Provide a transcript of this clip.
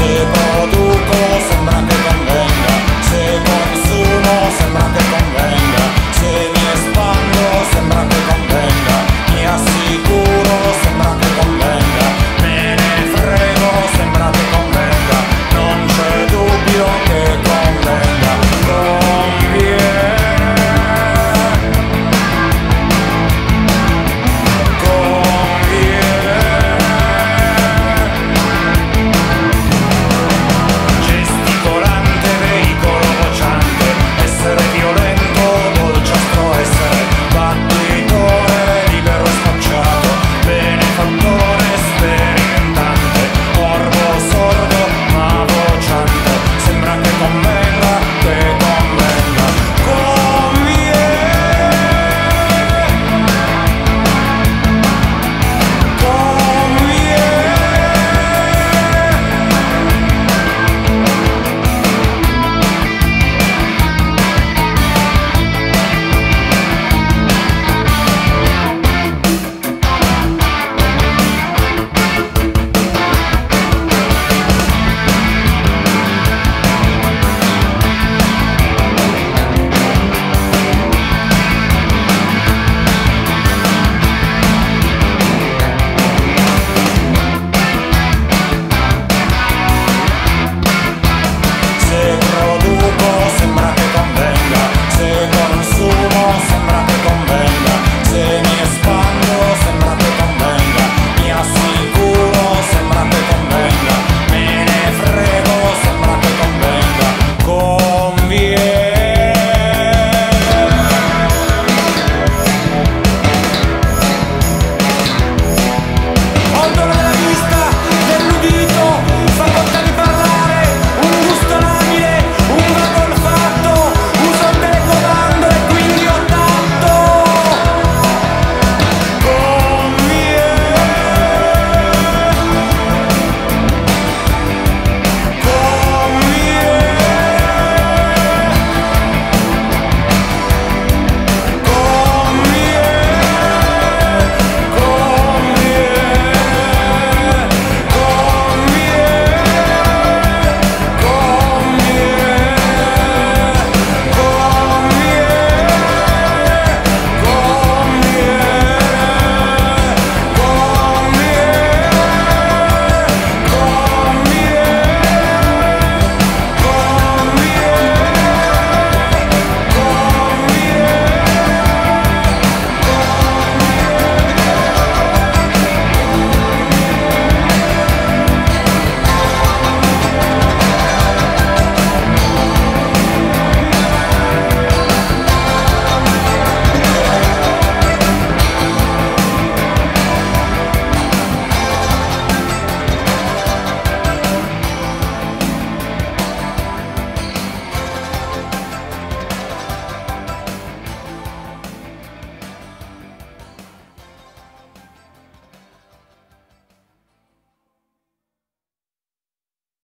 c'est pas tout